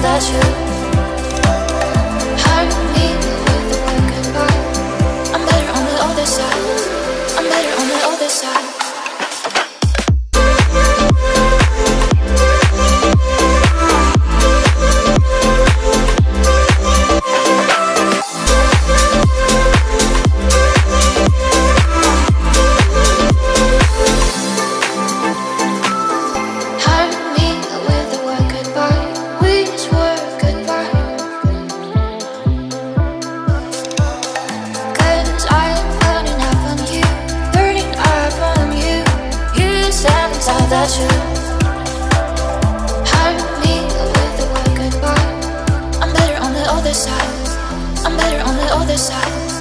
without you. I'm better on the other side. I'm better on the other side.